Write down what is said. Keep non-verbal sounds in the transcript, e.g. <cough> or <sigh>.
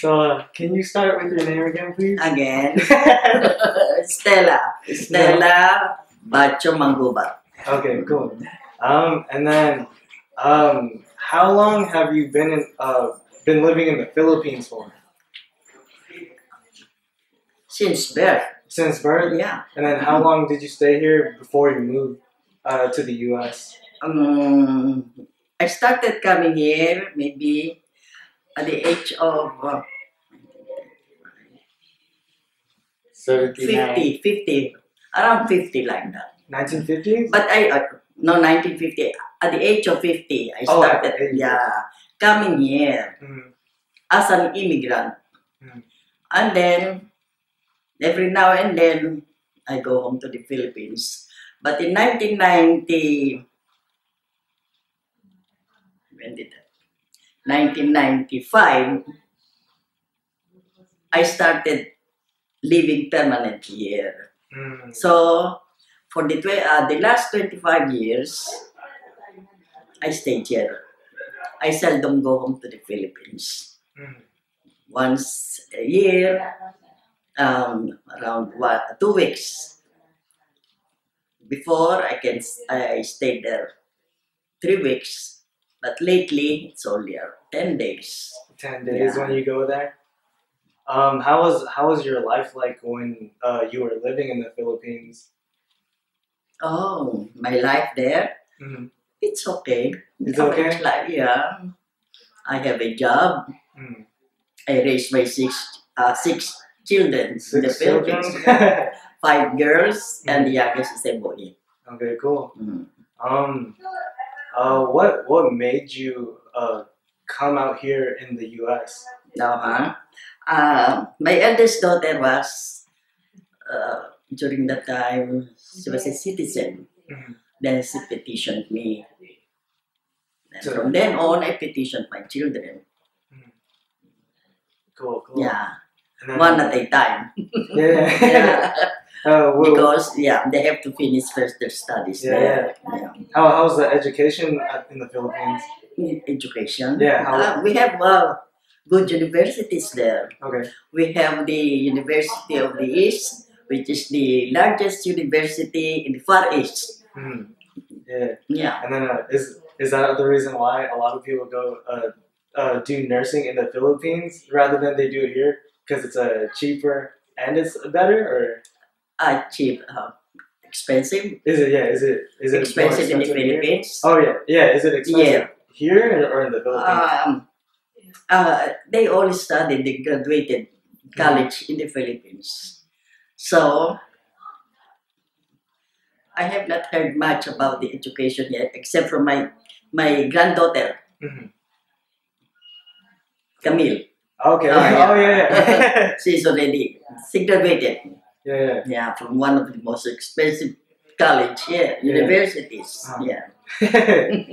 So, uh, can you start with your name again, please? Again, <laughs> Stella. Stella Bacho Mangubat. okay, cool. Um, and then, um, how long have you been in, uh, been living in the Philippines for? Since birth, Since birth? yeah. And then, how long did you stay here before you moved uh, to the U.S.? Um, I started coming here maybe at the age of uh, 79. 50, 50, around 50 like that. 1950s? But I, uh, no, 1950, at the age of 50, I Oh, started, yeah, coming here Mm, as an immigrant. Mm. And then, every now and then, I go home to the Philippines. But in 1990, when did that? 1995, I started living permanently here. mm, So, for the, uh, the last 25 years, I stayed here. I seldom go home to the Philippines. mm. Once a year, um, around what, two weeks. Before, I can I stayed there three weeks, but lately it's only 10 days. 10 days Yeah. when you go there. Um, how was how was your life like when uh, you were living in the Philippines? Oh, my life there, Mhm. it's okay. It's How okay? Like, yeah. I have a job. Mm. I raised my six uh, six children in the Philippines. <laughs> Five girls and the youngest is a boy. okay, cool. Mm. Um, uh, what what made you uh, come out here in the U.S.? Now, huh? Uh, my eldest daughter was, uh, during that time, she was a citizen. Mhm. Then she petitioned me. And So- from then on, I petitioned my children. Cool, cool. Yeah, then- one at a time. <laughs> Yeah. yeah, uh, well, because yeah, they have to finish first their studies Yeah. there. Yeah. how how's the education in the Philippines? In Education. Yeah, Uh, we have uh, good universities there. Okay. We have the University of the East, which is the largest university in the Far East. Mhm. Yeah. Yeah. And then uh, is is that the reason why a lot of people go uh, uh, do nursing in the Philippines rather than they do it here because it's uh, cheaper and it's better, or Uh, cheap, uh, expensive, is it? Yeah, is it is it more expensive in the expensive here? Philippines. Oh yeah, yeah. Is it expensive Yeah. Here or in the Philippines? Um, uh, they all studied, they graduated college in the Philippines. So, I have not heard much about the education yet, except from my my granddaughter, Mhm. Camille. Okay. Oh, yeah. Oh yeah. Yeah. <laughs> <laughs> She's already, she graduated, yeah, yeah. yeah, from one of the most expensive college here, Yeah. universities, Ah. yeah. <laughs>